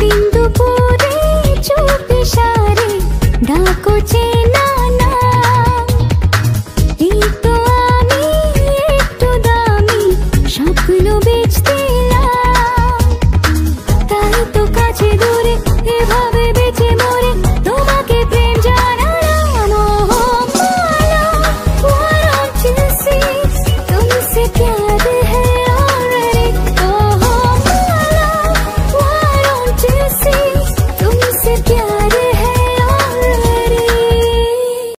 দিন দুপুরে চুপ সারে একটু দামি, স্বপ্ন বেচতে তাই তো কাছে দূরে, এভাবে বেঁচে মরে, তোমাকে প্রেম জানালাম। তুমি সে scary